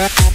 Bye.